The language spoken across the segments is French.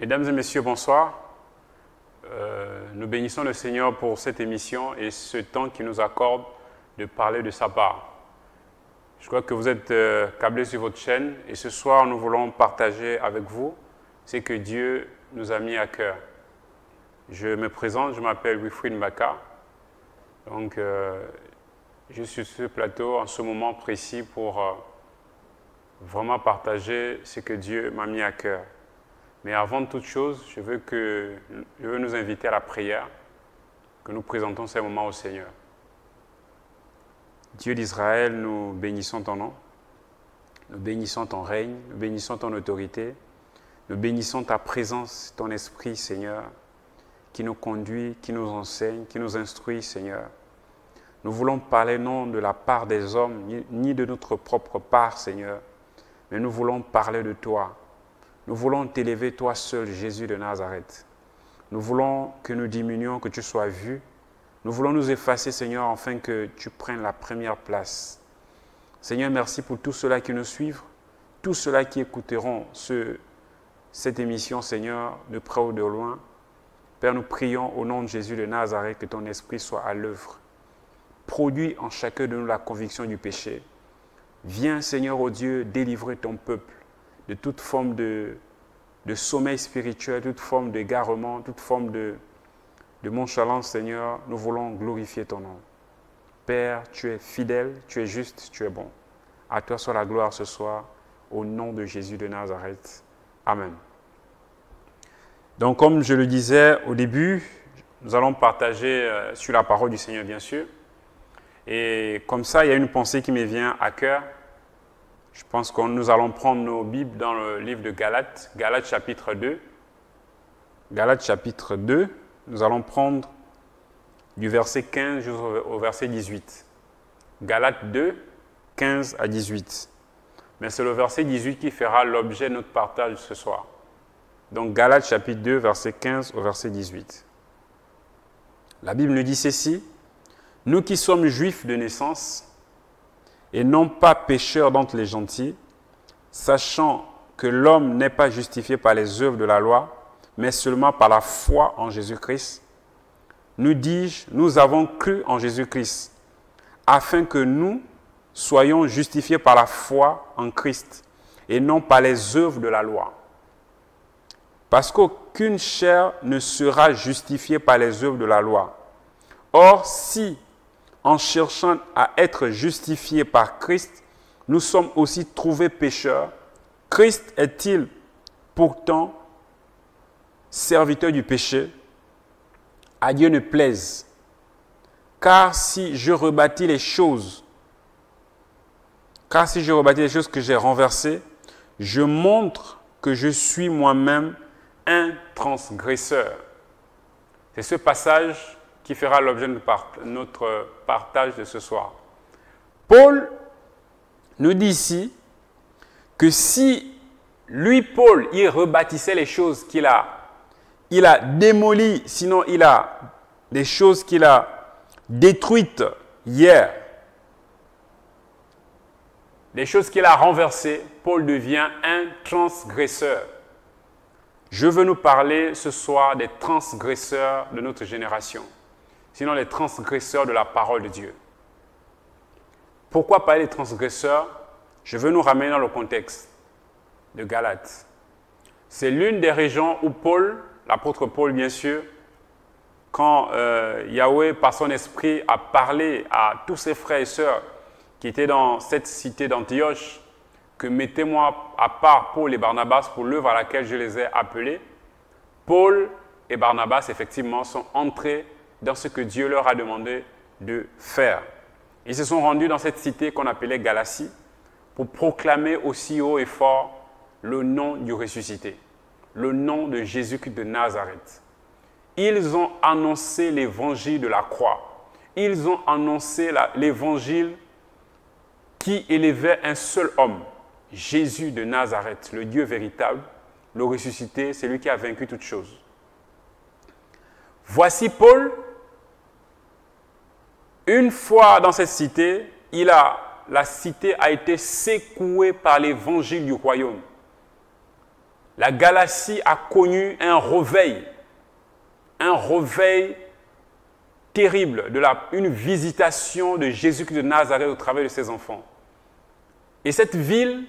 Mesdames et messieurs, bonsoir. Euh, nous bénissons le Seigneur pour cette émission et ce temps qu'il nous accorde de parler de sa part. Je crois que vous êtes euh, câblés sur votre chaîne et ce soir, nous voulons partager avec vous ce que Dieu nous a mis à cœur. Je me présente, je m'appelle Wilfried Mbaka. Donc, euh, je suis sur ce plateau en ce moment précis pour vraiment partager ce que Dieu m'a mis à cœur. Mais avant toute chose, je veux, que, je veux nous inviter à la prière, que nous présentons ces moments au Seigneur. Dieu d'Israël, nous bénissons ton nom, nous bénissons ton règne, nous bénissons ton autorité, nous bénissons ta présence, ton esprit, Seigneur, qui nous conduit, qui nous enseigne, qui nous instruit, Seigneur. Nous voulons parler non de la part des hommes, ni de notre propre part, Seigneur, mais nous voulons parler de toi. Nous voulons t'élever, toi seul, Jésus de Nazareth. Nous voulons que nous diminuions, que tu sois vu. Nous voulons nous effacer, Seigneur, afin que tu prennes la première place. Seigneur, merci pour tous ceux-là qui nous suivent, tous ceux-là qui écouteront ce, cette émission, Seigneur, de près ou de loin. Père, nous prions au nom de Jésus de Nazareth que ton esprit soit à l'œuvre. Produis en chacun de nous la conviction du péché. Viens, Seigneur, ô Dieu, délivrer ton peuple de toute forme de, sommeil spirituel, toute forme d'égarement, toute forme de, de nonchalance, Seigneur. Nous voulons glorifier ton nom. Père, tu es fidèle, tu es juste, tu es bon. À toi soit la gloire ce soir, au nom de Jésus de Nazareth. Amen. Donc, comme je le disais au début, nous allons partager euh, sur la parole du Seigneur, bien sûr. Et comme ça, il y a une pensée qui me vient à cœur. Je pense que nous allons prendre nos Bibles dans le livre de Galates, Galates chapitre 2. Galates chapitre 2, nous allons prendre du verset 15 jusqu'au verset 18. Galates 2, 15 à 18. Mais c'est le verset 18 qui fera l'objet de notre partage ce soir. Donc Galates chapitre 2, verset 15 au verset 18. La Bible nous dit ceci. Nous qui sommes juifs de naissance et non pas pécheurs d'entre les gentils, sachant que l'homme n'est pas justifié par les œuvres de la loi, mais seulement par la foi en Jésus-Christ, nous dis-je, nous avons cru en Jésus-Christ, afin que nous soyons justifiés par la foi en Christ et non par les œuvres de la loi. Parce qu'aucune chair ne sera justifiée par les œuvres de la loi. Or, si, en cherchant à être justifiés par Christ, nous sommes aussi trouvés pécheurs, Christ est-il pourtant serviteur du péché? À Dieu ne plaise. Car si je rebâtis les choses, car si je rebâtis les choses que j'ai renversées, je montre que je suis moi-même un transgresseur. C'est ce passage qui fera l'objet de notre partage de ce soir. Paul nous dit ici que si lui, Paul, il rebâtissait les choses qu'il a, il a démolies, sinon il a des choses qu'il a détruites hier, des choses qu'il a renversées, Paul devient un transgresseur. Je veux nous parler ce soir des transgresseurs de notre génération, sinon les transgresseurs de la parole de Dieu. Pourquoi parler des transgresseurs? Je veux nous ramener dans le contexte de Galate. C'est l'une des régions où Paul, l'apôtre Paul bien sûr, quand euh, Yahweh, par son esprit, a parlé à tous ses frères et sœurs qui étaient dans cette cité d'Antioche, que mettez-moi à part Paul et Barnabas pour l'œuvre à laquelle je les ai appelés, Paul et Barnabas, effectivement, sont entrés dans ce que Dieu leur a demandé de faire. Ils se sont rendus dans cette cité qu'on appelait Galatie pour proclamer aussi haut et fort le nom du ressuscité, le nom de Jésus-Christ de Nazareth. Ils ont annoncé l'évangile de la croix. Ils ont annoncé l'évangile qui élevait un seul homme, Jésus de Nazareth, le Dieu véritable, le ressuscité, c'est lui qui a vaincu toutes choses. Voici Paul, une fois dans cette cité, la cité a été secouée par l'évangile du royaume. la Galatie a connu un réveil, un réveil terrible, de la, une visitation de Jésus-Christ de Nazareth au travers de ses enfants. Et cette ville,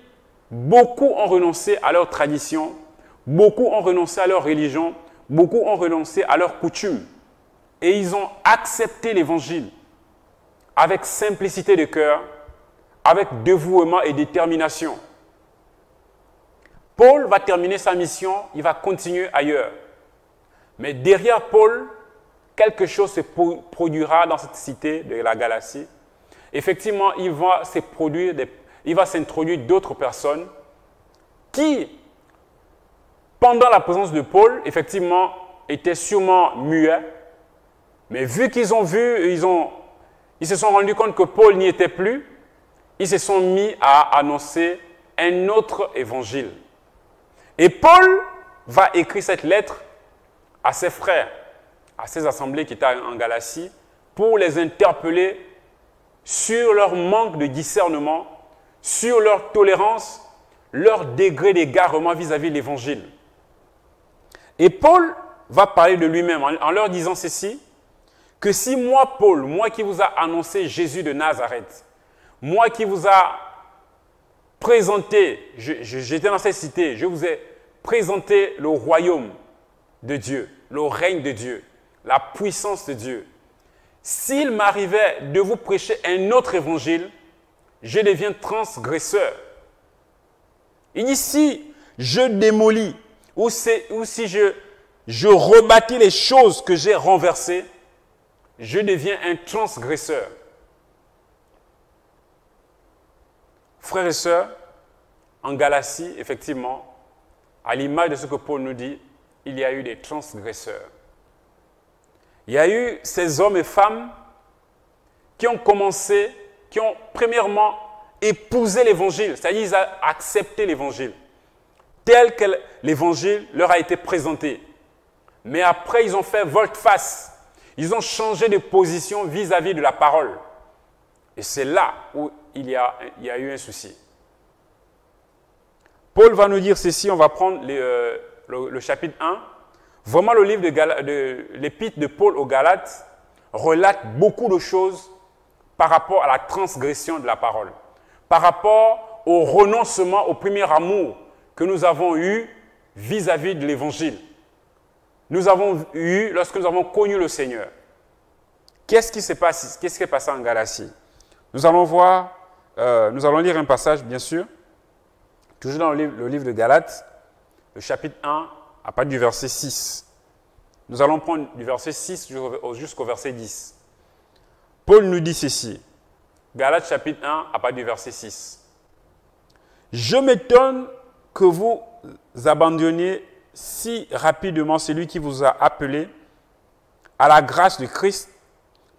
beaucoup ont renoncé à leur tradition, beaucoup ont renoncé à leur religion, beaucoup ont renoncé à leurs coutumes. Et ils ont accepté l'évangile avec simplicité de cœur, avec dévouement et détermination. Paul va terminer sa mission, il va continuer ailleurs. Mais derrière Paul, quelque chose se produira dans cette cité de la Galatie. Effectivement, il va se produire, il va s'introduire d'autres personnes qui, pendant la présence de Paul, effectivement, étaient sûrement muets. Mais vu qu'ils ont vu, ils, ont, ils se sont rendus compte que Paul n'y était plus, ils se sont mis à annoncer un autre évangile. Et Paul va écrire cette lettre à ses frères, à ses assemblées qui étaient en Galatie, pour les interpeller sur leur manque de discernement, sur leur tolérance, leur degré d'égarement vis-à-vis de l'évangile. Et Paul va parler de lui-même en leur disant ceci, que si moi, Paul, moi qui vous a annoncé Jésus de Nazareth, moi qui vous a présenté, j'étais dans cette cité, je vous ai présenter le royaume de Dieu, le règne de Dieu, la puissance de Dieu. S'il m'arrivait de vous prêcher un autre évangile, je deviens transgresseur. Il dit si je démolis ou, si je rebâtis les choses que j'ai renversées, je deviens un transgresseur. Frères et sœurs, en Galatie, effectivement, à l'image de ce que Paul nous dit, il y a eu des transgresseurs. Il y a eu ces hommes et femmes qui ont commencé, qui ont premièrement épousé l'évangile, c'est-à-dire accepté l'évangile, tel que l'évangile leur a été présenté. Mais après, ils ont fait volte-face. Ils ont changé de position vis-à-vis de la parole. Et c'est là où il y, a, eu un souci. Paul va nous dire ceci, on va prendre euh, le, chapitre 1. Vraiment, le livre de, de l'épître de Paul aux Galates relate beaucoup de choses par rapport à la transgression de la parole, par rapport au renoncement au premier amour que nous avons eu vis-à-vis de l'évangile. Nous avons eu lorsque nous avons connu le Seigneur. Qu'est-ce qui s'est passé, en Galatie? Nous allons voir, euh, nous allons lire un passage, bien sûr. Toujours dans le livre, de Galates, le chapitre 1, à partir du verset 6. Nous allons prendre du verset 6 jusqu'au verset 10. Paul nous dit ceci. Galates chapitre 1, à partir du verset 6. Je m'étonne que vous abandonniez si rapidement celui qui vous a appelé à la grâce de Christ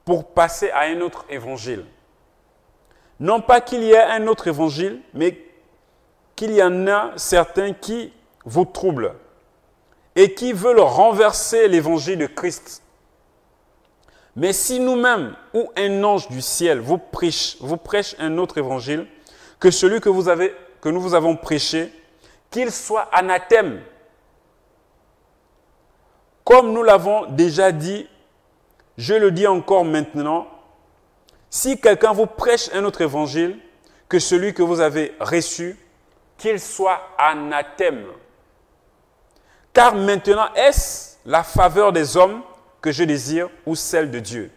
pour passer à un autre évangile. Non pas qu'il y ait un autre évangile, mais qu'il y en a certains qui vous troublent et qui veulent renverser l'évangile de Christ. Mais si nous-mêmes ou un ange du ciel vous prêche, un autre évangile que celui que, que nous vous avons prêché, qu'il soit anathème. Comme nous l'avons déjà dit, je le dis encore maintenant, si quelqu'un vous prêche un autre évangile que celui que vous avez reçu, qu'il soit anathème. Car maintenant, est-ce la faveur des hommes que je désire ou celle de Dieu?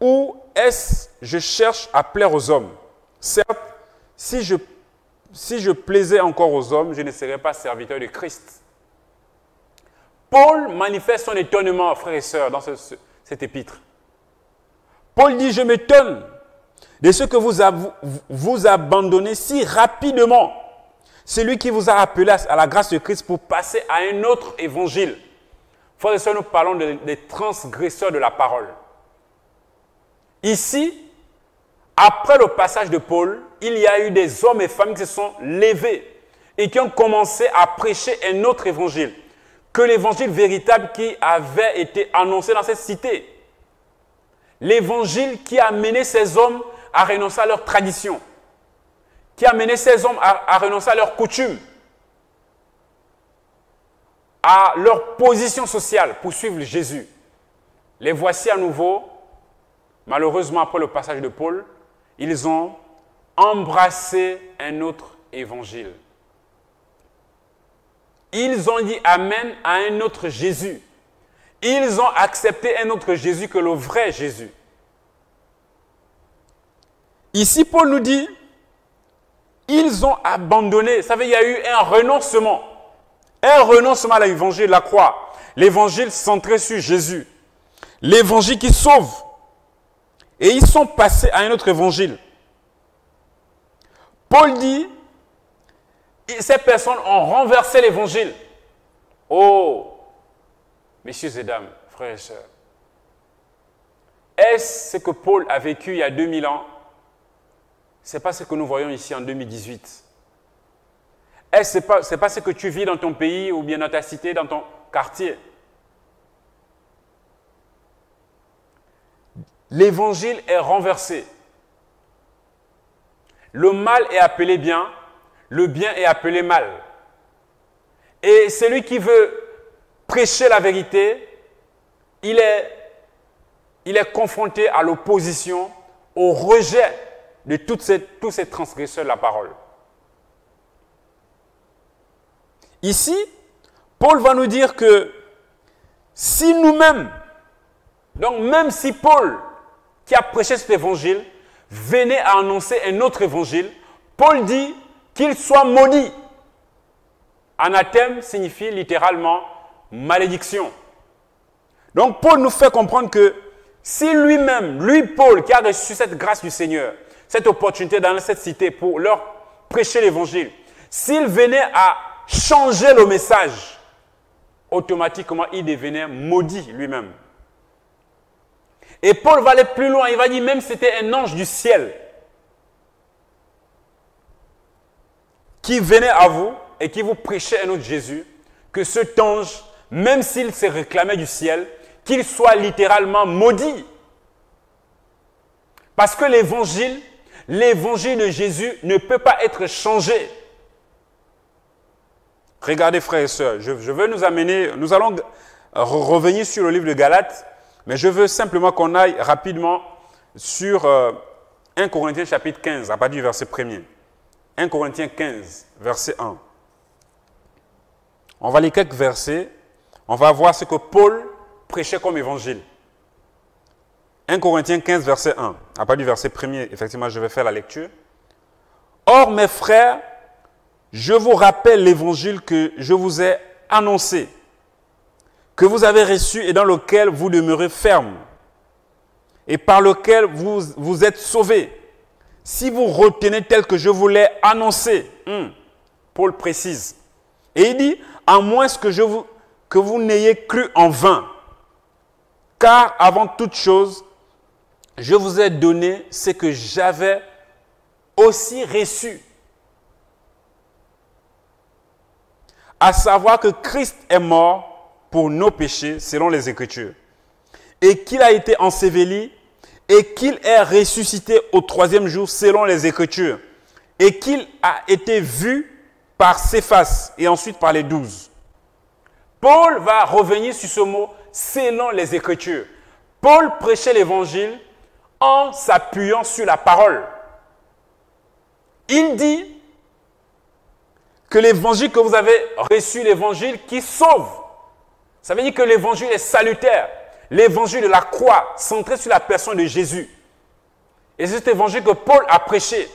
Ou est-ce je cherche à plaire aux hommes? Certes, si je, si je plaisais encore aux hommes, je ne serais pas serviteur de Christ. Paul manifeste son étonnement, frères et sœurs, dans cet épître. Paul dit, je m'étonne de ce que vous, vous abandonnez si rapidement. Celui qui vous a appelé à la grâce de Christ pour passer à un autre évangile. Frères et sœurs, nous parlons des transgresseurs de la parole. Ici, après le passage de Paul, il y a eu des hommes et femmes qui se sont levés et qui ont commencé à prêcher un autre évangile que l'évangile véritable qui avait été annoncé dans cette cité. L'évangile qui a mené ces hommes à renoncer à leur tradition, qui a mené ces hommes à, renoncer à leurs coutumes. à leur position sociale pour suivre Jésus. Les voici à nouveau, malheureusement après le passage de Paul, ils ont embrassé un autre évangile. Ils ont dit Amen à un autre Jésus. Ils ont accepté un autre Jésus que le vrai Jésus. Ici, Paul nous dit, ils ont abandonné. Ça veut dire qu'il y a eu un renoncement. Un renoncement à l'évangile la croix. L'évangile centré sur Jésus. L'évangile qui sauve. Et ils sont passés à un autre évangile. Paul dit, ces personnes ont renversé l'évangile. Oh, messieurs et dames, frères et sœurs, est-ce ce que Paul a vécu il y a 2000 ans? Ce n'est pas ce que nous voyons ici en 2018. Est-ce n'est pas, pas ce que tu vis dans ton pays ou bien dans ta cité, dans ton quartier? L'évangile est renversé. Le mal est appelé bien, le bien est appelé mal. Et celui qui veut prêcher la vérité, il est, confronté à l'opposition, au rejet de tous ces transgresseurs de la parole. Ici, Paul va nous dire que si nous-mêmes, donc même si Paul, qui a prêché cet évangile, venait à annoncer un autre évangile, Paul dit qu'il soit maudit. Anathème signifie littéralement malédiction. Donc Paul nous fait comprendre que si lui-même, lui Paul, qui a reçu cette grâce du Seigneur, cette opportunité dans cette cité pour leur prêcher l'évangile, s'il venait à changer le message, automatiquement il devenait maudit lui-même. Et Paul va aller plus loin, il va dire même c'était un ange du ciel qui venait à vous et qui vous prêchait un autre Jésus, que cet ange, même s'il se réclamait du ciel, qu'il soit littéralement maudit. Parce que l'évangile, l'évangile de Jésus ne peut pas être changé. Regardez frères et sœurs, je, veux nous amener, nous allons revenir sur le livre de Galates, mais je veux simplement qu'on aille rapidement sur 1 euh, Corinthiens chapitre 15, à partir du verset 1er. 1 Corinthiens 15, verset 1. On va lire quelques versets. On va voir ce que Paul prêchait comme évangile. 1 Corinthiens 15, verset 1. À partir du verset 1er, effectivement, je vais faire la lecture. Or, mes frères, je vous rappelle l'évangile que je vous ai annoncé, que vous avez reçu et dans lequel vous demeurez ferme, et par lequel vous, vous êtes sauvés si vous retenez tel que je vous l'ai annoncé, hmm, Paul précise, et il dit, à moins que, je vous, que vous n'ayez cru en vain, car avant toute chose, je vous ai donné ce que j'avais aussi reçu. À savoir que Christ est mort pour nos péchés selon les Écritures, et qu'il a été enseveli et qu'il est ressuscité au troisième jour selon les Écritures, et qu'il a été vu par Céphas et ensuite par les douze. Paul va revenir sur ce mot selon les Écritures. Paul prêchait l'Évangile en s'appuyant sur la parole. Il dit que l'Évangile que vous avez reçu, l'Évangile qui sauve, ça veut dire que l'Évangile est salutaire l'évangile de la croix centré sur la personne de Jésus. Et c'est cet évangile que Paul a prêché.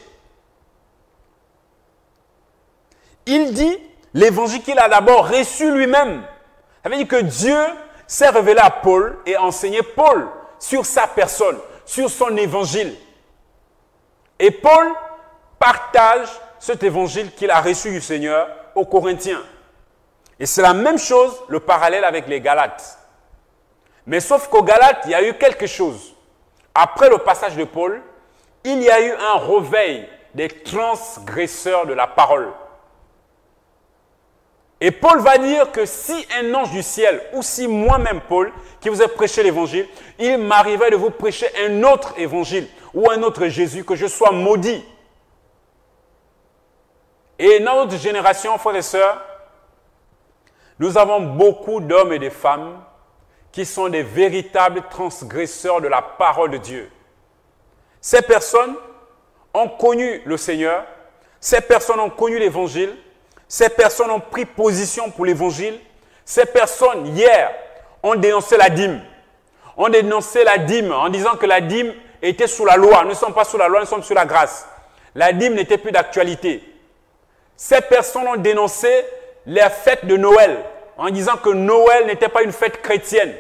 Il dit l'évangile qu'il a d'abord reçu lui-même. Ça veut dire que Dieu s'est révélé à Paul et a enseigné Paul sur sa personne, sur son évangile. Et Paul partage cet évangile qu'il a reçu du Seigneur aux Corinthiens. Et c'est la même chose, le parallèle avec les Galates. Mais sauf qu'au Galate, il y a eu quelque chose. Après le passage de Paul, il y a eu un réveil des transgresseurs de la parole. Et Paul va dire que si un ange du ciel, ou si moi-même Paul, qui vous ai prêché l'évangile, il m'arrivait de vous prêcher un autre évangile ou un autre Jésus, que je sois maudit. Et dans notre génération, frères et sœurs, Nous avons beaucoup d'hommes et de femmes qui sont des véritables transgresseurs de la parole de Dieu. Ces personnes ont connu le Seigneur, ces personnes ont connu l'Évangile, ces personnes ont pris position pour l'Évangile, ces personnes, hier, ont dénoncé la dîme. Ont dénoncé la dîme en disant que la dîme était sous la loi. Nous ne sommes pas sous la loi, nous sommes sous la grâce. La dîme n'était plus d'actualité. Ces personnes ont dénoncé la fête de Noël en disant que Noël n'était pas une fête chrétienne.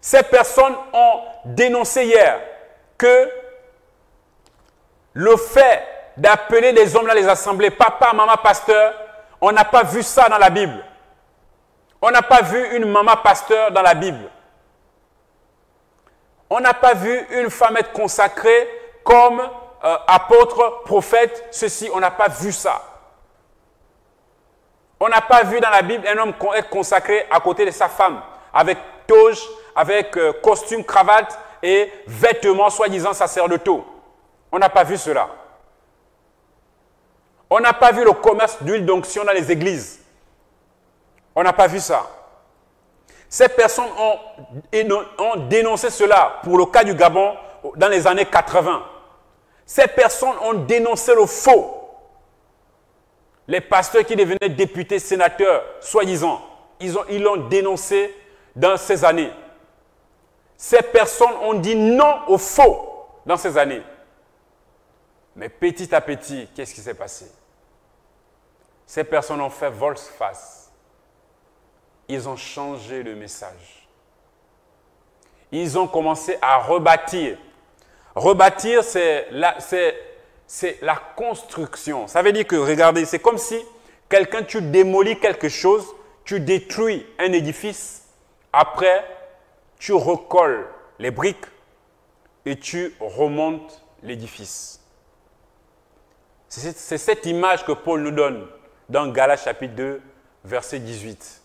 Ces personnes ont dénoncé hier que le fait d'appeler les hommes dans les assemblées, papa, maman, pasteur, on n'a pas vu ça dans la Bible. On n'a pas vu une maman pasteur dans la Bible. On n'a pas vu une femme être consacrée comme euh, apôtre, prophète, ceci. On n'a pas vu ça. On n'a pas vu dans la Bible un homme être consacré à côté de sa femme, avec toge, avec euh, costume, cravate et vêtements soi-disant sacerdotaux. On n'a pas vu cela. On n'a pas vu le commerce d'huile d'onction dans les églises. On n'a pas vu ça. Ces personnes ont, dénoncé cela pour le cas du Gabon dans les années 80. Ces personnes ont dénoncé le faux. Les pasteurs qui devenaient députés, sénateurs, soi-disant, ils l'ont ils dénoncé dans ces années. Ces personnes ont dit non au faux dans ces années. Mais petit à petit, qu'est-ce qui s'est passé? Ces personnes ont fait volte-face. Ils ont changé le message. Ils ont commencé à rebâtir. Rebâtir, c'est la, la construction. Ça veut dire que, regardez, c'est comme si quelqu'un, tu démolis quelque chose, tu détruis un édifice, après, tu recolles les briques et tu remontes l'édifice. C'est cette image que Paul nous donne dans Galates chapitre 2, verset 18.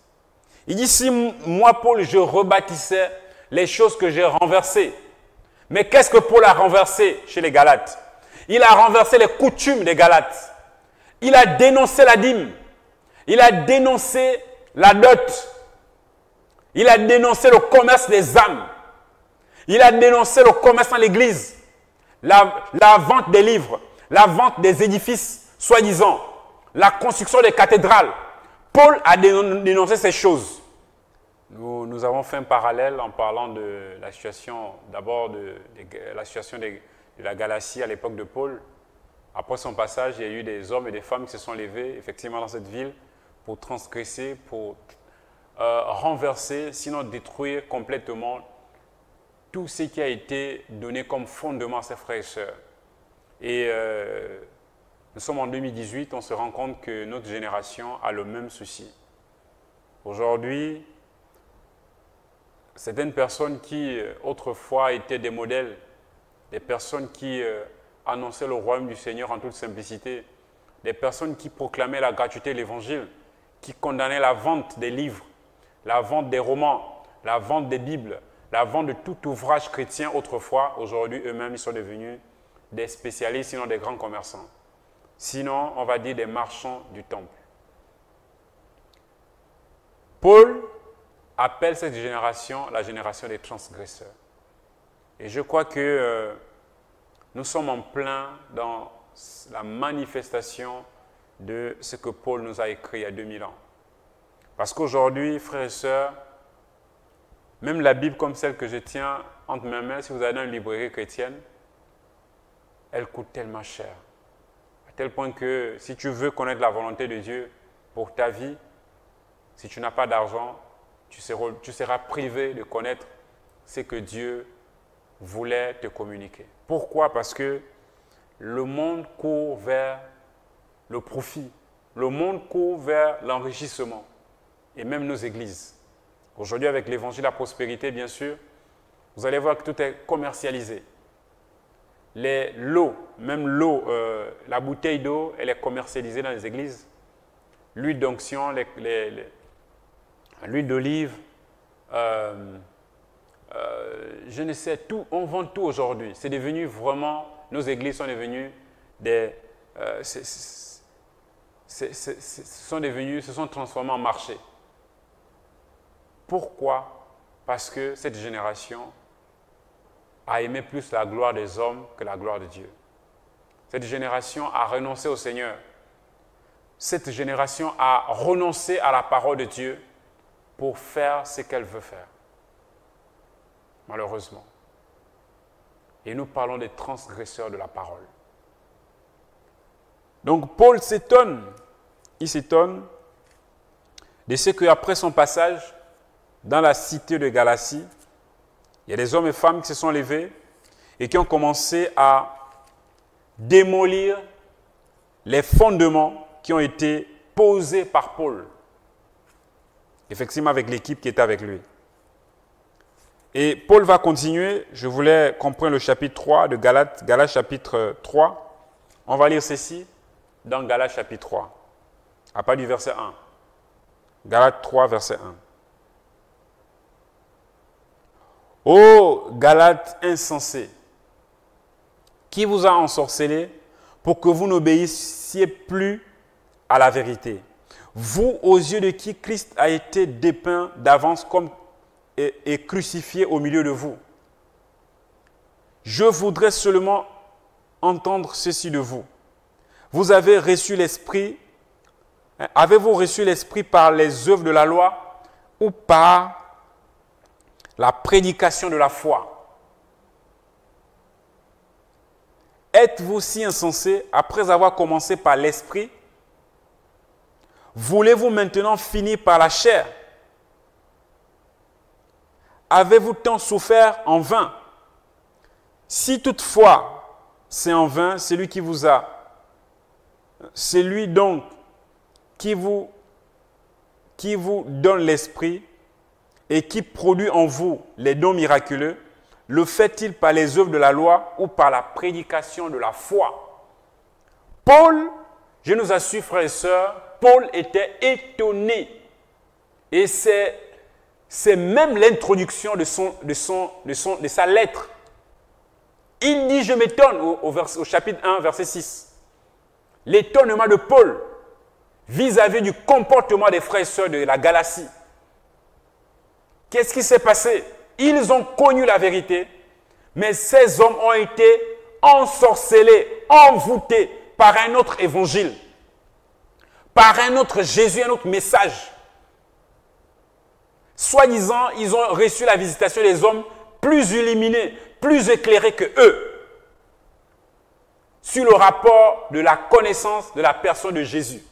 Il dit, si moi, Paul, je rebâtissais les choses que j'ai renversées. Mais qu'est-ce que Paul a renversé chez les Galates? Il a renversé les coutumes des Galates. Il a dénoncé la dîme. Il a dénoncé la dot. Il a dénoncé le commerce des âmes. Il a dénoncé le commerce dans l'église. La, vente des livres la vente des édifices, soi-disant, la construction des cathédrales. Paul a dénoncé ces choses. Nous, avons fait un parallèle en parlant de la situation, d'abord de, la situation de, la Galatie à l'époque de Paul. Après son passage, il y a eu des hommes et des femmes qui se sont levés effectivement dans cette ville pour transgresser, pour euh, renverser, sinon détruire complètement tout ce qui a été donné comme fondement à ses frères et sœurs. Et euh, nous sommes en 2018, on se rend compte que notre génération a le même souci. Aujourd'hui, certaines personnes qui euh, autrefois étaient des modèles, des personnes qui annonçaient le royaume du Seigneur en toute simplicité, des personnes qui proclamaient la gratuité de l'Évangile, qui condamnaient la vente des livres, la vente des romans, la vente des Bibles, la vente de tout ouvrage chrétien autrefois, aujourd'hui eux-mêmes ils sont devenus des spécialistes, sinon des grands commerçants. Sinon, on va dire des marchands du temple. Paul appelle cette génération la génération des transgresseurs. Et je crois que euh, nous sommes en plein dans la manifestation de ce que Paul nous a écrit il y a 2000 ans. Parce qu'aujourd'hui, frères et sœurs, même la Bible comme celle que je tiens entre mes mains, si vous allez dans une librairie chrétienne, elle coûte tellement cher. À tel point que si tu veux connaître la volonté de Dieu pour ta vie, si tu n'as pas d'argent, tu seras, tu seras privé de connaître ce que Dieu voulait te communiquer. Pourquoi? Parce que le monde court vers le profit. Le monde court vers l'enrichissement. Et même nos églises. Aujourd'hui, avec l'évangile la prospérité, bien sûr, vous allez voir que tout est commercialisé les l'eau, même l'eau, euh, la bouteille d'eau, elle est commercialisée dans les églises. L'huile d'onction, l'huile d'olive, euh, euh, je ne sais tout, on vend tout aujourd'hui. C'est devenu vraiment, nos églises sont devenues des, sont devenues, se sont transformées en marché. Pourquoi? Parce que cette génération a aimé plus la gloire des hommes que la gloire de Dieu. Cette génération a renoncé au Seigneur. Cette génération a renoncé à la parole de Dieu pour faire ce qu'elle veut faire. Malheureusement. Et nous parlons des transgresseurs de la parole. Donc Paul s'étonne, il s'étonne de ce qu'après son passage dans la cité de Galatie, il y a des hommes et femmes qui se sont levés et qui ont commencé à démolir les fondements qui ont été posés par Paul. Effectivement, avec l'équipe qui était avec lui. Et Paul va continuer. Je voulais qu'on prenne le chapitre 3 de Galates, Galates chapitre 3. On va lire ceci dans Galates chapitre 3, à part du verset 1. Galates 3, verset 1. Ô Galates insensés, qui vous a ensorcelé pour que vous n'obéissiez plus à la vérité? Vous, aux yeux de qui Christ a été dépeint d'avance comme et crucifié au milieu de vous? Je voudrais seulement entendre ceci de vous. Vous avez reçu l'Esprit, hein, avez-vous reçu l'Esprit par les œuvres de la loi ou par la prédication de la foi. Êtes-vous si insensé après avoir commencé par l'Esprit Voulez-vous maintenant finir par la chair? Avez-vous tant souffert en vain? Si toutefois c'est en vain, celui qui vous a c'est lui donc qui vous, qui vous donne l'esprit et qui produit en vous les dons miraculeux, le fait-il par les œuvres de la loi ou par la prédication de la foi? Paul, je nous assure frères et sœurs, Paul était étonné. Et c'est, même l'introduction de, son, de, son, de, son, de sa lettre. Il dit, je m'étonne au, au chapitre 1, verset 6 l'étonnement de Paul vis-à-vis du comportement des frères et sœurs de la Galatie. Qu'est-ce qui s'est passé? Ils ont connu la vérité, mais ces hommes ont été ensorcelés, envoûtés par un autre évangile, par un autre Jésus, un autre message. Soi-disant, ils ont reçu la visitation des hommes plus illuminés, plus éclairés que eux sur le rapport de la connaissance de la personne de Jésus.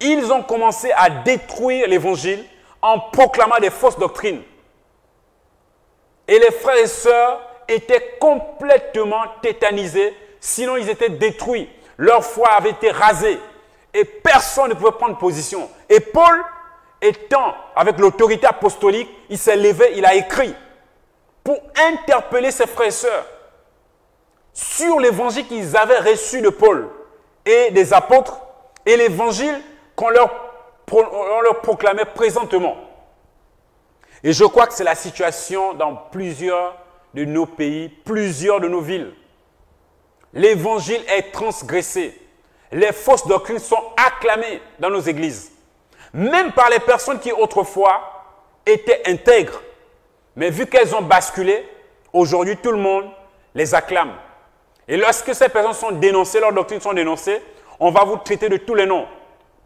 Ils ont commencé à détruire l'évangile en proclamant des fausses doctrines. Et les frères et sœurs étaient complètement tétanisés, sinon ils étaient détruits. Leur foi avait été rasée et personne ne pouvait prendre position. Et Paul, étant avec l'autorité apostolique, il s'est levé, il a écrit pour interpeller ses frères et sœurs sur l'évangile qu'ils avaient reçu de Paul et des apôtres et l'évangile qu'on leur, leur proclamait présentement. Et je crois que c'est la situation dans plusieurs de nos pays, plusieurs de nos villes. L'évangile est transgressé. Les fausses doctrines sont acclamées dans nos églises. Même par les personnes qui autrefois étaient intègres. Mais vu qu'elles ont basculé, aujourd'hui tout le monde les acclame. Et lorsque ces personnes sont dénoncées, leurs doctrines sont dénoncées, on va vous traiter de tous les noms.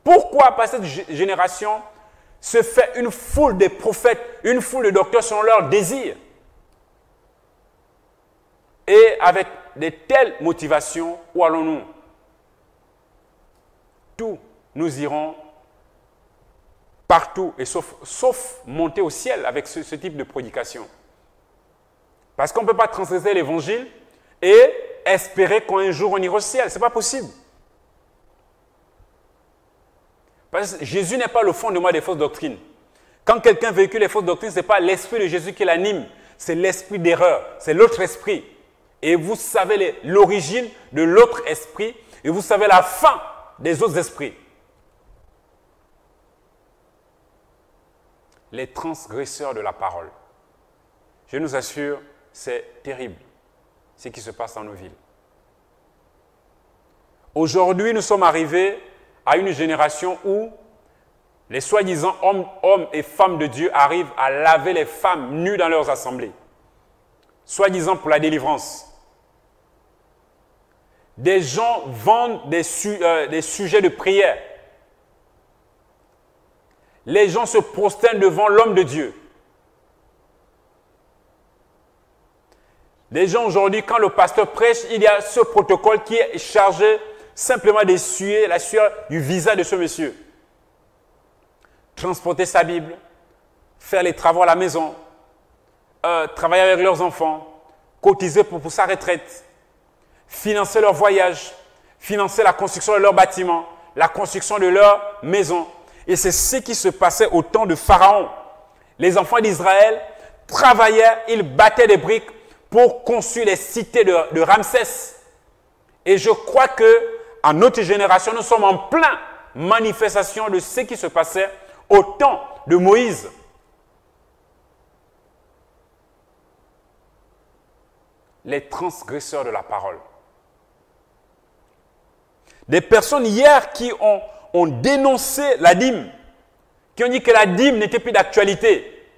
Pourquoi que cette génération se fait une foule de prophètes, une foule de docteurs selon leurs désirs. Et avec de telles motivations, où allons-nous? Tout, nous irons partout, et sauf, sauf monter au ciel avec ce, ce type de prédication. Parce qu'on ne peut pas transgresser l'évangile et espérer qu'un jour on ira au ciel. Ce n'est pas possible. Parce que Jésus n'est pas le fondement des fausses doctrines. Quand quelqu'un véhicule les fausses doctrines, ce n'est pas l'esprit de Jésus qui l'anime, c'est l'esprit d'erreur, c'est l'autre esprit. Et vous savez l'origine de l'autre esprit et vous savez la fin des autres esprits. Les transgresseurs de la parole. Je nous assure, c'est terrible ce qui se passe dans nos villes. Aujourd'hui, nous sommes arrivés à une génération où les soi-disant hommes, et femmes de Dieu arrivent à laver les femmes nues dans leurs assemblées, soi-disant pour la délivrance. Des gens vendent des, euh, des sujets de prière. Les gens se prosternent devant l'homme de Dieu. Les gens aujourd'hui, quand le pasteur prêche, il y a ce protocole qui est chargé simplement d'essuyer la sueur du visage de ce monsieur. Transporter sa Bible, faire les travaux à la maison, euh, travailler avec leurs enfants, cotiser pour, pour sa retraite, financer leur voyage, financer la construction de leur bâtiment, la construction de leur maison. Et c'est ce qui se passait au temps de Pharaon. Les enfants d'Israël travaillaient, ils battaient des briques pour construire les cités de, Ramsès. Et je crois que à notre génération, nous sommes en plein manifestation de ce qui se passait au temps de Moïse. Les transgresseurs de la parole. Des personnes hier qui ont, dénoncé la dîme, qui ont dit que la dîme n'était plus d'actualité,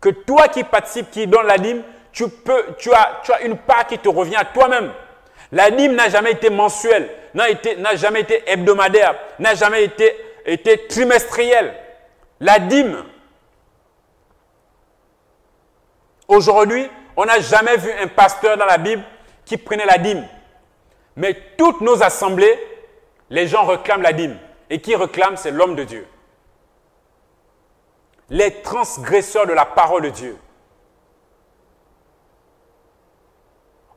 que toi qui participes, qui donnes la dîme, tu, as, tu as une part qui te revient à toi-même. La dîme n'a jamais été mensuelle, n'a jamais été hebdomadaire, n'a jamais été, trimestrielle. La dîme, aujourd'hui, on n'a jamais vu un pasteur dans la Bible qui prenait la dîme. Mais toutes nos assemblées, les gens réclament la dîme. Et qui réclame, c'est l'homme de Dieu. Les transgresseurs de la parole de Dieu.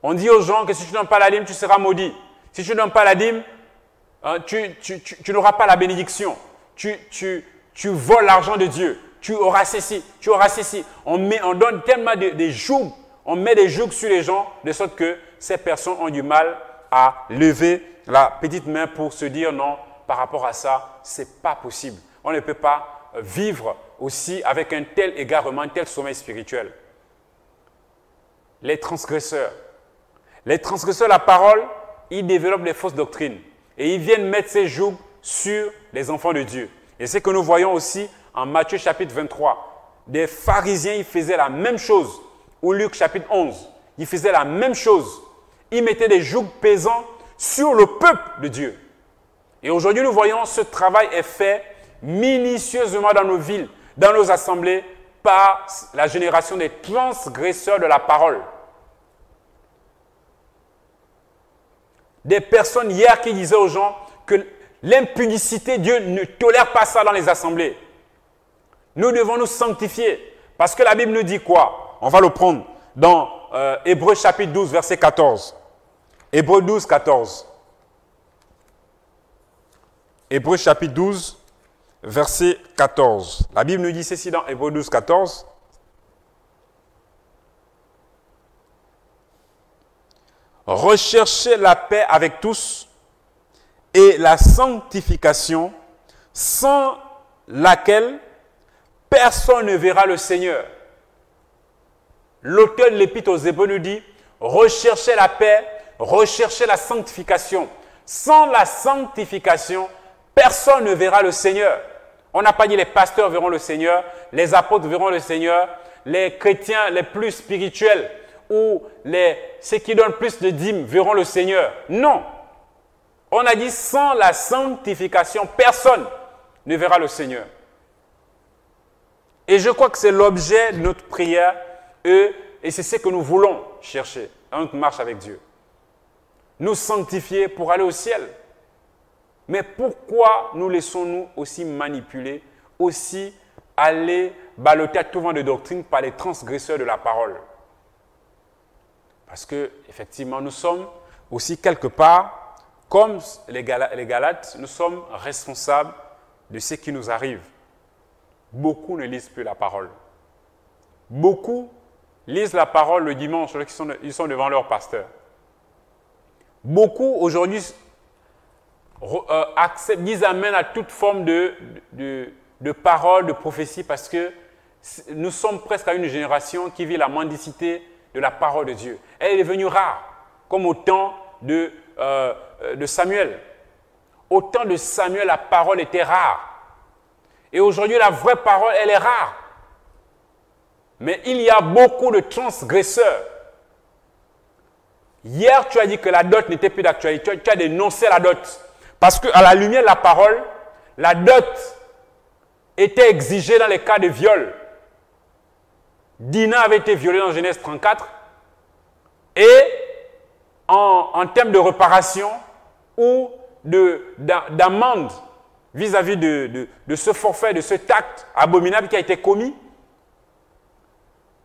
On dit aux gens que si tu donnes pas la dîme, tu seras maudit. Si tu ne donnes pas la dîme, hein, tu, n'auras pas la bénédiction. Tu, voles l'argent de Dieu. Tu auras ceci, tu auras ceci. On, met, on donne tellement de, des jougs, on met des jougs sur les gens, de sorte que ces personnes ont du mal à lever la petite main pour se dire non, par rapport à ça, ce n'est pas possible. On ne peut pas vivre aussi avec un tel égarement, un tel sommeil spirituel. Les transgresseurs, les transgresseurs la parole, ils développent des fausses doctrines et ils viennent mettre ces jougs sur les enfants de Dieu. Et c'est que nous voyons aussi en Matthieu chapitre 23. Des pharisiens, ils faisaient la même chose. Ou Luc chapitre 11, ils faisaient la même chose. Ils mettaient des jougs pesants sur le peuple de Dieu. Et aujourd'hui, nous voyons ce travail est fait minutieusement dans nos villes, dans nos assemblées, par la génération des transgresseurs de la parole. Des personnes hier qui disaient aux gens que l'impunicité, Dieu ne tolère pas ça dans les assemblées. Nous devons nous sanctifier. Parce que la Bible nous dit quoi? On va le prendre dans euh, Hébreu chapitre 12, verset 14. Hébreu 12, 14. Hébreu chapitre 12, verset 14. La Bible nous dit ceci dans Hébreu 12, 14. Recherchez la paix avec tous et la sanctification sans laquelle personne ne verra le Seigneur. L'auteur de l'Épître aux Hébreux nous dit recherchez la paix, recherchez la sanctification. Sans la sanctification, personne ne verra le Seigneur. On n'a pas dit les pasteurs verront le Seigneur, les apôtres verront le Seigneur, les chrétiens les plus spirituels ou les, ceux qui donnent plus de dîmes verront le Seigneur. Non. On a dit sans la sanctification, personne ne verra le Seigneur. Et je crois que c'est l'objet de notre prière et, et c'est ce que nous voulons chercher dans notre marche avec Dieu. Nous sanctifier pour aller au ciel. Mais pourquoi nous laissons-nous aussi manipuler, aussi aller baloter à tout vent de doctrine par les transgresseurs de la parole? Parce que, effectivement, nous sommes aussi quelque part, comme les Galates, nous sommes responsables de ce qui nous arrive. Beaucoup ne lisent plus la parole. Beaucoup lisent la parole le dimanche, ils sont, devant leur pasteur. Beaucoup aujourd'hui euh, disent Amen à toute forme de parole, de prophétie, parce que nous sommes presque à une génération qui vit la mendicité de la parole de Dieu. Elle est devenue rare, comme au temps de, euh, de Samuel. Au temps de Samuel, la parole était rare. Et aujourd'hui, la vraie parole, elle est rare. Mais il y a beaucoup de transgresseurs. Hier, tu as dit que la dot n'était plus d'actualité. Tu as dénoncé la dot. Parce qu'à la lumière de la parole, la dot était exigée dans les cas de viol. Dina avait été violée dans Genèse 34. Et en, termes de réparation ou d'amende vis-à-vis de, ce forfait, de ce tact abominable qui a été commis,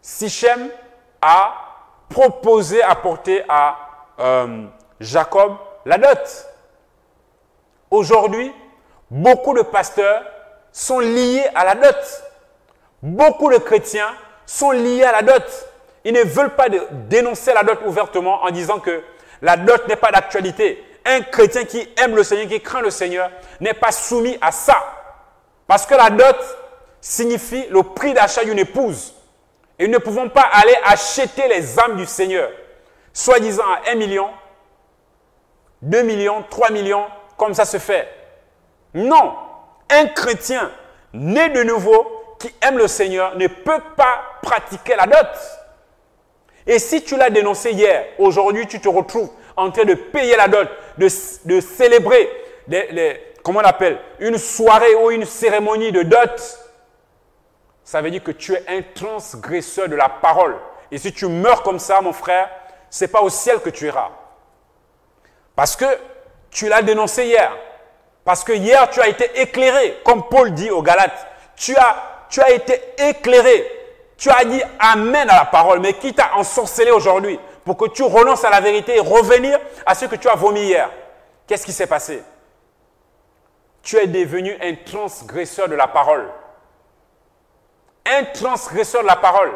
Sichem a proposé apporter à euh, Jacob la dot. Aujourd'hui, beaucoup de pasteurs sont liés à la dot. Beaucoup de chrétiens sont liés à la dot. Ils ne veulent pas dénoncer la dot ouvertement en disant que la dot n'est pas d'actualité. Un chrétien qui aime le Seigneur, qui craint le Seigneur, n'est pas soumis à ça. Parce que la dot signifie le prix d'achat d'une épouse. Et nous ne pouvons pas aller acheter les âmes du Seigneur, soi-disant à 1 million, 2 millions, 3 millions, comme ça se fait. Non, un chrétien né de nouveau qui aime le Seigneur ne peut pas pratiquer la dot. Et si tu l'as dénoncé hier, aujourd'hui tu te retrouves en train de payer la dot, de, célébrer, comment on appelle, une soirée ou une cérémonie de dot, ça veut dire que tu es un transgresseur de la parole. Et si tu meurs comme ça, mon frère, ce n'est pas au ciel que tu iras. Parce que tu l'as dénoncé hier. Parce que hier, tu as été éclairé, comme Paul dit aux Galates. Tu as, tu as été éclairé. Tu as dit Amen à la parole. Mais qui t'a ensorcelé aujourd'hui pour que tu renonces à la vérité et revenir à ce que tu as vomi hier? Qu'est-ce qui s'est passé? Tu es devenu un transgresseur de la parole un transgresseur de la parole.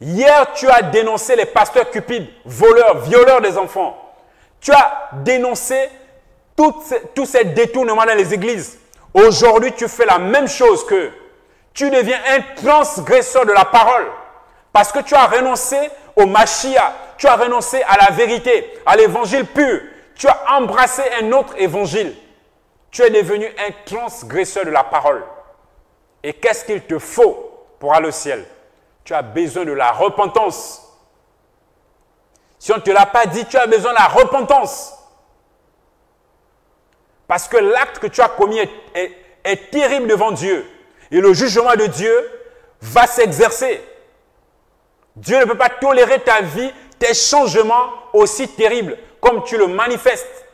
Hier, tu as dénoncé les pasteurs cupides, voleurs, violeurs des enfants. Tu as dénoncé tous ces détournements dans les églises. Aujourd'hui, tu fais la même chose que tu deviens un transgresseur de la parole. Parce que tu as renoncé au Machia, tu as renoncé à la vérité, à l'évangile pur. Tu as embrassé un autre évangile. Tu es devenu un transgresseur de la parole. Et qu'est-ce qu'il te faut pour aller au ciel? Tu as besoin de la repentance. Si on ne te l'a pas dit, tu as besoin de la repentance. Parce que l'acte que tu as commis est, terrible devant Dieu. Et le jugement de Dieu va s'exercer. Dieu ne peut pas tolérer ta vie, tes changements aussi terribles comme tu le manifestes.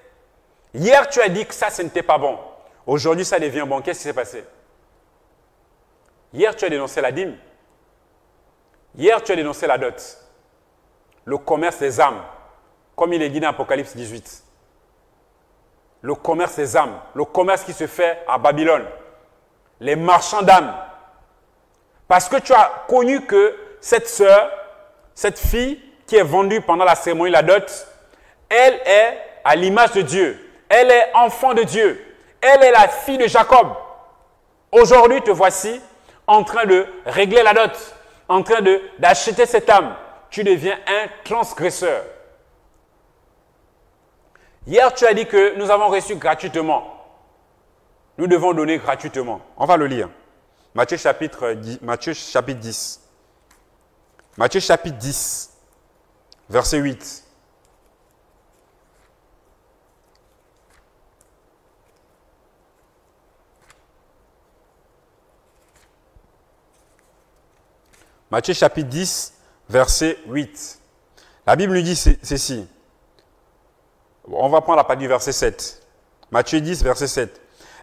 Hier, tu as dit que ça, ce n'était pas bon. Aujourd'hui, ça devient bon. Qu'est-ce qui s'est passé? Hier, tu as dénoncé la dîme. Hier, tu as dénoncé la dot. Le commerce des âmes, comme il est dit dans Apocalypse 18. Le commerce des âmes, le commerce qui se fait à Babylone. Les marchands d'âmes. Parce que tu as connu que cette sœur, cette fille qui est vendue pendant la cérémonie la dot, elle est à l'image de Dieu. Elle est enfant de Dieu. Elle est la fille de Jacob. Aujourd'hui, te voici en train de régler la dot, en train d'acheter cette âme, tu deviens un transgresseur. Hier, tu as dit que nous avons reçu gratuitement. Nous devons donner gratuitement. On va le lire. Matthieu chapitre 10. Matthieu chapitre 10. Matthieu chapitre 10, verset 8. Matthieu chapitre 10, verset 8. La Bible nous dit ceci. On va prendre la partie du verset 7. Matthieu 10, verset 7.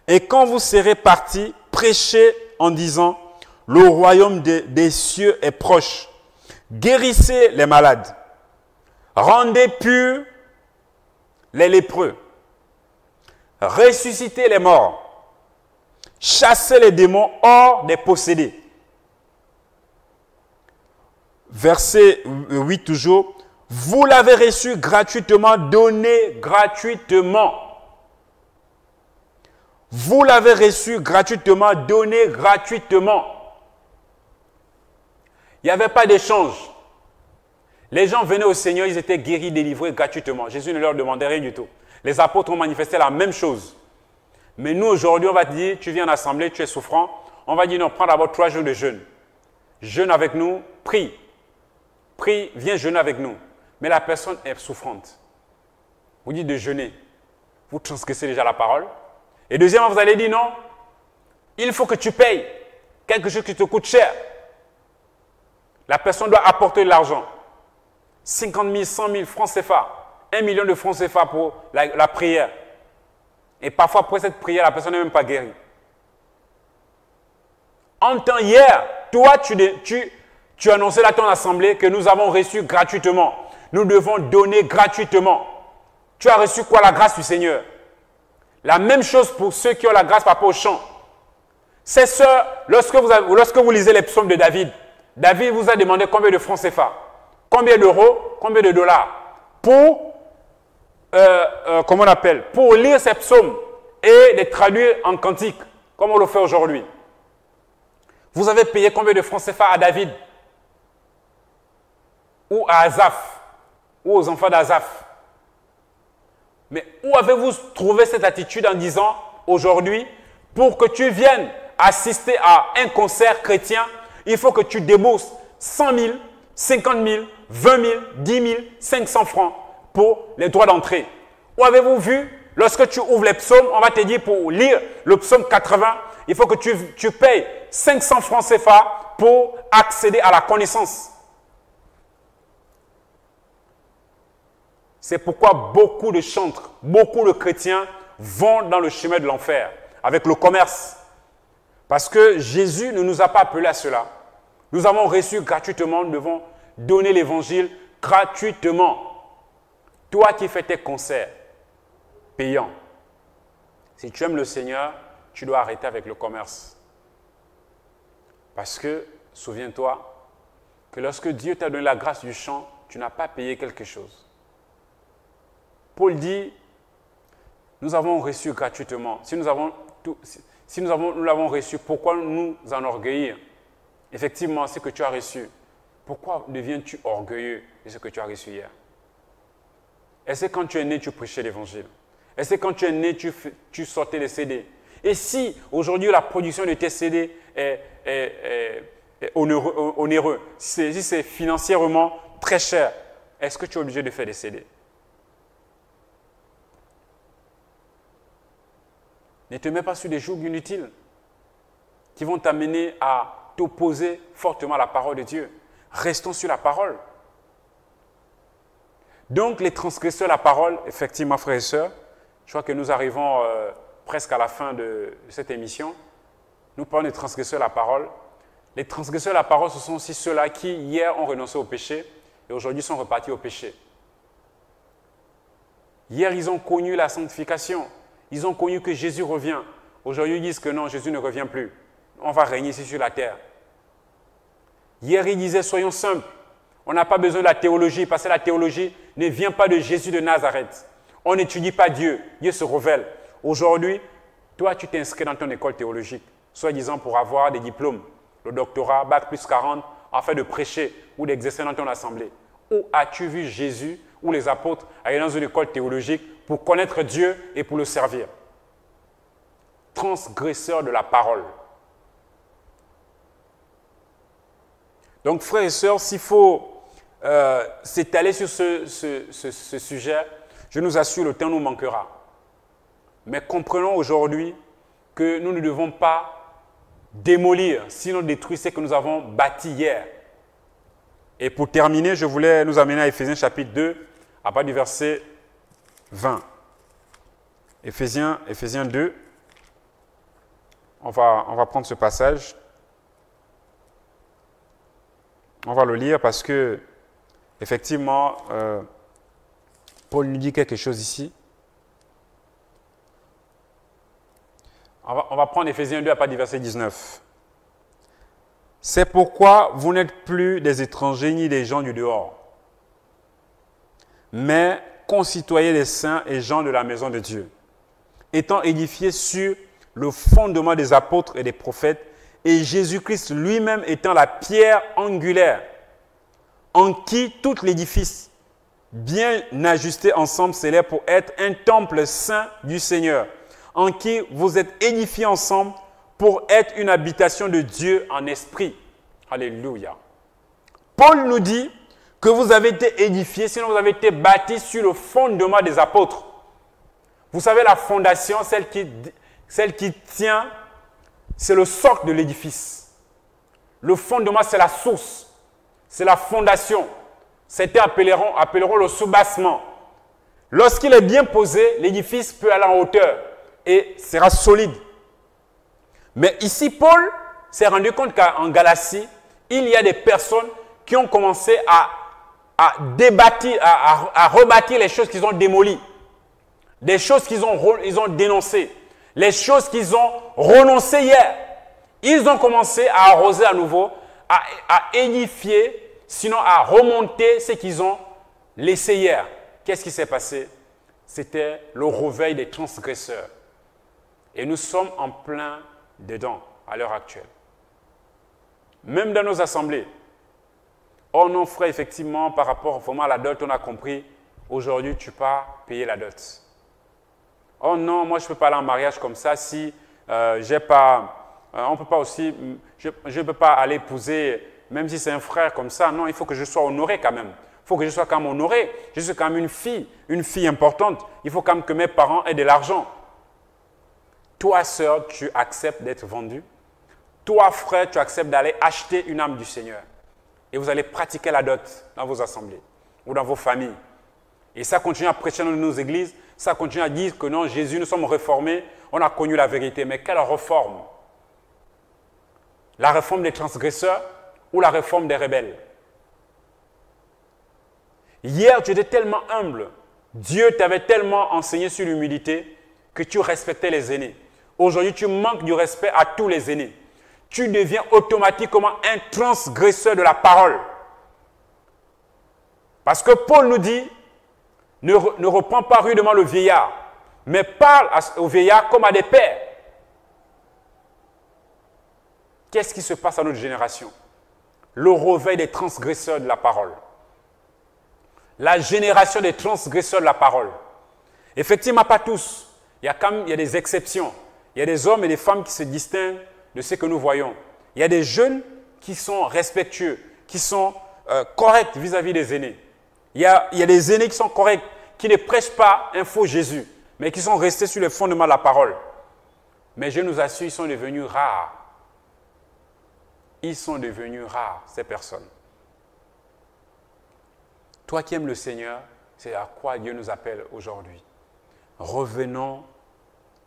Et quand vous serez partis, prêchez en disant, le royaume des cieux est proche. Guérissez les malades. Rendez purs les lépreux. Ressuscitez les morts. Chassez les démons hors des possédés verset 8 toujours, vous l'avez reçu gratuitement, donné gratuitement. Vous l'avez reçu gratuitement, donné gratuitement. Il n'y avait pas d'échange. Les gens venaient au Seigneur, ils étaient guéris, délivrés gratuitement. Jésus ne leur demandait rien du tout. Les apôtres ont manifesté la même chose. Mais nous, aujourd'hui, on va te dire, tu viens en assemblée, tu es souffrant. On va dire, non, prends d'abord trois jours de jeûne. Jeûne avec nous, prie. Prie, viens jeûner avec nous. Mais la personne est souffrante. Vous dites de jeûner. Vous transgressez déjà la parole. Et deuxièmement, vous allez dire, non, il faut que tu payes quelque chose qui te coûte cher. La personne doit apporter de l'argent. 50 000, 100 000 francs CFA. 1 million de francs CFA pour la prière. Et parfois, après cette prière, la personne n'est même pas guérie. En temps hier, toi, tu, tu, tu annonçais à ton assemblée que nous avons reçu gratuitement. Nous devons donner gratuitement. Tu as reçu quoi La grâce du Seigneur? La même chose pour ceux qui ont la grâce par rapport au chant. C'est ce, lorsque vous, lisez les psaumes de David, David vous a demandé combien de francs CFA, combien d'euros, combien de dollars pour euh, euh, comment on appelle, pour lire ces psaumes et les traduire en cantique, comme on le fait aujourd'hui. Vous avez payé combien de francs CFA à David ou à Azaph? Ou aux enfants d'Azaph Mais où avez-vous trouvé cette attitude en disant aujourd'hui, pour que tu viennes assister à un concert chrétien, il faut que tu débourses 100 000, 50 000, 20 000, 10 000, 500 francs pour les droits d'entrée. Où avez-vous vu Lorsque tu ouvres les psaumes, on va te dire pour lire le psaume 80, il faut que tu, tu payes 500 francs CFA pour accéder à la connaissance. C'est pourquoi beaucoup de chantres, beaucoup de chrétiens vont dans le chemin de l'enfer avec le commerce. Parce que Jésus ne nous a pas appelés à cela. Nous avons reçu gratuitement, nous devons donner l'évangile gratuitement. Toi qui fais tes concerts payants, si tu aimes le Seigneur, tu dois arrêter avec le commerce. Parce que, souviens-toi, que lorsque Dieu t'a donné la grâce du chant, tu n'as pas payé quelque chose. Paul dit, nous avons reçu gratuitement. Si nous avons si nous, avons, nous l'avons reçu, pourquoi nous enorgueillir? Effectivement, ce que tu as reçu, pourquoi deviens-tu orgueilleux de ce que tu as reçu hier? Est-ce que quand tu es né, tu prêchais l'évangile? Est-ce que quand tu es né, tu, sortais les CD Et si aujourd'hui la production de tes CD est, onéreux, si c'est financièrement très cher, est-ce que tu es obligé de faire des CD Ne te mets pas sur des jougs inutiles qui vont t'amener à t'opposer fortement à la parole de Dieu. Restons sur la parole. Donc, les transgresseurs de la parole, effectivement, frères et sœurs, je crois que nous arrivons euh, presque à la fin de, cette émission. Nous parlons des transgresseurs de la parole. Les transgresseurs de la parole, ce sont aussi ceux-là qui, hier, ont renoncé au péché et aujourd'hui sont repartis au péché. Hier, ils ont connu la sanctification. Ils ont connu que Jésus revient. Aujourd'hui, ils disent que non, Jésus ne revient plus. On va régner ici sur la terre. Hier, ils disaient, soyons simples. On n'a pas besoin de la théologie, parce que la théologie ne vient pas de Jésus de Nazareth. On n'étudie pas Dieu, Dieu se révèle. Aujourd'hui, toi, tu t'inscris dans ton école théologique, soi-disant pour avoir des diplômes, le doctorat, bac plus 40, afin de prêcher ou d'exercer dans ton assemblée. Où as-tu vu Jésus ou les apôtres aller dans une école théologique pour connaître Dieu et pour le servir Transgresseur de la parole. Donc, frères et sœurs, s'il faut euh, s'étaler sur ce, sujet, je nous assure, le temps nous manquera. Mais comprenons aujourd'hui que nous ne devons pas démolir, sinon détruire ce que nous avons bâti hier. Et pour terminer, je voulais nous amener à Éphésiens chapitre 2, à partir du verset 20. Éphésiens, Éphésiens 2, on va, on va prendre ce passage. On va le lire parce que Effectivement, euh, Paul nous dit quelque chose ici. On va, prendre Ephésiens 2 à partir du verset 19. C'est pourquoi vous n'êtes plus des étrangers ni des gens du dehors, mais concitoyens des saints et gens de la maison de Dieu, étant édifiés sur le fondement des apôtres et des prophètes, et Jésus-Christ lui-même étant la pierre angulaire en qui tout l'édifice, bien ajusté ensemble, s'élève pour être un temple saint du Seigneur, en qui vous êtes édifiés ensemble pour être une habitation de Dieu en esprit. Alléluia. Paul nous dit que vous avez été édifiés, sinon vous avez été bâtis sur le fondement des apôtres. Vous savez, la fondation, celle qui, celle qui tient, c'est le socle de l'édifice. Le fondement, c'est la source, c'est la fondation. C'était appelleront, appelleront le soubassement. Lorsqu'il est bien posé, l'édifice peut aller en hauteur et sera solide. Mais ici, Paul s'est rendu compte qu'en Galatie, il y a des personnes qui ont commencé à, à rebâtir les choses qu'ils ont démolies, des choses qu'ils ont, ils ont dénoncées, les choses qu'ils ont renoncées hier. Ils ont commencé à arroser à nouveau, à, à édifier sinon à remonter ce qu'ils ont laissé hier. Qu'est-ce qui s'est passé? C'était le réveil des transgresseurs. Et nous sommes en plein dedans à l'heure actuelle. Même dans nos assemblées. Oh non, frère, effectivement, par rapport vraiment à la dot, on a compris, aujourd'hui, tu pas payer la dot. Oh non, moi, je ne peux pas aller en mariage comme ça si euh, j'ai pas... Euh, on peut pas aussi... Je ne peux pas aller épouser même si c'est un frère comme ça, non, il faut que je sois honoré quand même. Il faut que je sois quand même honoré. Je suis quand même une fille, une fille importante. Il faut quand même que mes parents aient de l'argent. Toi, sœur, tu acceptes d'être vendu. Toi, frère, tu acceptes d'aller acheter une âme du Seigneur. Et vous allez pratiquer la dot dans vos assemblées ou dans vos familles. Et ça continue à prêcher dans nos églises. Ça continue à dire que non, Jésus, nous sommes réformés. On a connu la vérité. Mais quelle réforme? La réforme des transgresseurs ou la réforme des rebelles? Hier, tu étais tellement humble. Dieu t'avait tellement enseigné sur l'humilité que tu respectais les aînés. Aujourd'hui, tu manques du respect à tous les aînés. Tu deviens automatiquement un transgresseur de la parole. Parce que Paul nous dit, ne, ne reprends pas rudement le vieillard, mais parle au vieillard comme à des pères. Qu'est-ce qui se passe à notre génération? Le réveil des transgresseurs de la parole. La génération des transgresseurs de la parole. Effectivement, pas tous. Il y a quand il y a des exceptions. Il y a des hommes et des femmes qui se distinguent de ce que nous voyons. Il y a des jeunes qui sont respectueux, qui sont euh, corrects vis-à-vis des aînés. Il y, a, il y a des aînés qui sont corrects, qui ne prêchent pas un faux Jésus, mais qui sont restés sur les fondements de la parole. Mais je nous assure, ils sont devenus rares ils sont devenus rares, ces personnes. Toi qui aimes le Seigneur, c'est à quoi Dieu nous appelle aujourd'hui. Revenons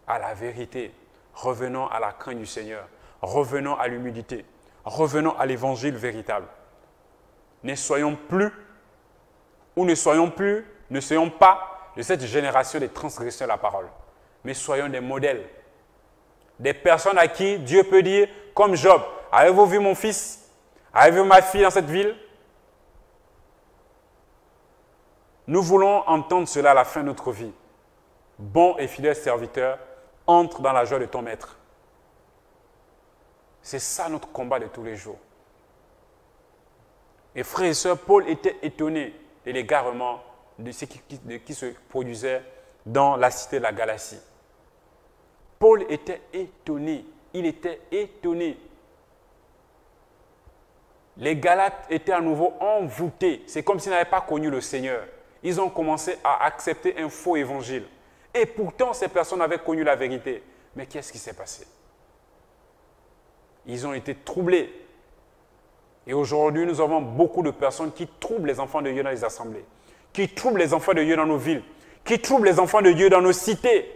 à la vérité, revenons à la crainte du Seigneur, revenons à l'humilité, revenons à l'évangile véritable. Ne soyons plus, ou ne soyons plus, ne soyons pas de cette génération des transgresseurs de la parole, mais soyons des modèles, des personnes à qui Dieu peut dire, comme Job, Avez-vous vu mon fils? Avez-vous ma fille dans cette ville Nous voulons entendre cela à la fin de notre vie. Bon et fidèle serviteur, entre dans la joie de ton maître. C'est ça notre combat de tous les jours. Et frères et sœurs, Paul était étonné de l'égarement de ce qui, qui, se produisait dans la cité de la Galatie. Paul était étonné. Il était étonné les Galates étaient à nouveau envoûtés. C'est comme s'ils n'avaient pas connu le Seigneur. Ils ont commencé à accepter un faux évangile. Et pourtant, ces personnes avaient connu la vérité. Mais qu'est-ce qui s'est passé? Ils ont été troublés. Et aujourd'hui, nous avons beaucoup de personnes qui troublent les enfants de Dieu dans les assemblées, qui troublent les enfants de Dieu dans nos villes, qui troublent les enfants de Dieu dans nos cités.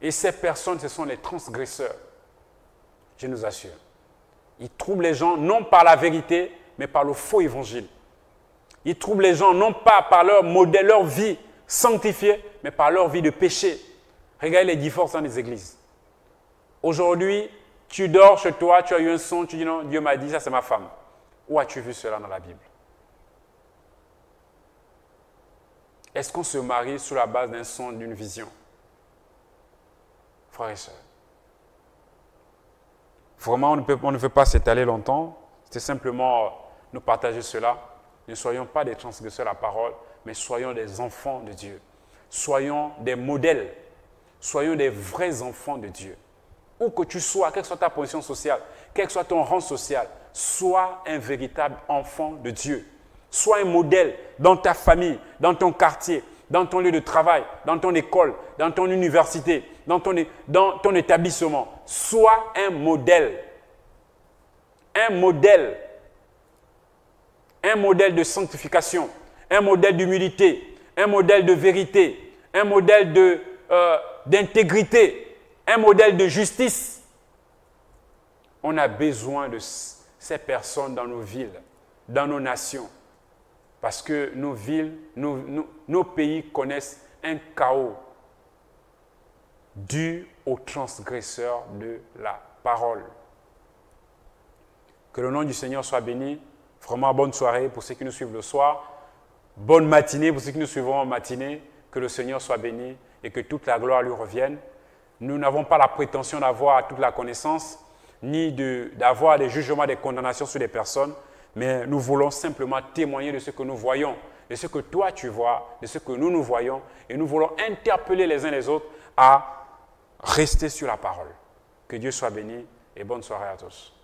Et ces personnes, ce sont les transgresseurs. Je nous assure. Il trouble les gens non par la vérité, mais par le faux évangile. Il trouble les gens non pas par leur modèle, leur vie sanctifiée, mais par leur vie de péché. Regardez les divorces dans les églises. Aujourd'hui, tu dors chez toi, tu as eu un son, tu dis non, Dieu m'a dit, ça c'est ma femme. Où as-tu vu cela dans la Bible? Est-ce qu'on se marie sur la base d'un son, d'une vision? Frères et sœurs, Vraiment, on ne, peut, veut pas s'étaler longtemps. C'est simplement euh, nous partager cela. Ne soyons pas des transgresseurs de la parole, mais soyons des enfants de Dieu. Soyons des modèles. Soyons des vrais enfants de Dieu. Où que tu sois, quelle que soit ta position sociale, quel que soit ton rang social, sois un véritable enfant de Dieu. Sois un modèle dans ta famille, dans ton quartier, dans ton lieu de travail, dans ton école, dans ton université, dans ton, dans ton établissement. Sois un modèle. Un modèle. Un modèle de sanctification, un modèle d'humilité, un modèle de vérité, un modèle euh, d'intégrité, un modèle de justice. On a besoin de ces personnes dans nos villes, dans nos nations. Parce que nos villes, nos, pays connaissent un chaos dû aux transgresseurs de la parole. Que le nom du Seigneur soit béni. Vraiment bonne soirée pour ceux qui nous suivent le soir. Bonne matinée pour ceux qui nous suivront en matinée. Que le Seigneur soit béni et que toute la gloire lui revienne. Nous n'avons pas la prétention d'avoir toute la connaissance, ni d'avoir des jugements, des condamnations sur des personnes, mais nous voulons simplement témoigner de ce que nous voyons, de ce que toi tu vois, de ce que nous nous voyons, et nous voulons interpeller les uns les autres à rester sur la parole. Que Dieu soit béni et bonne soirée à tous.